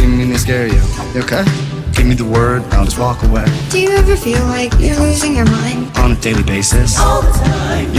Didn't mean to scare you. Okay? Give me the word, I'll just walk away. Do you ever feel like you're losing your mind? On a daily basis. All the time.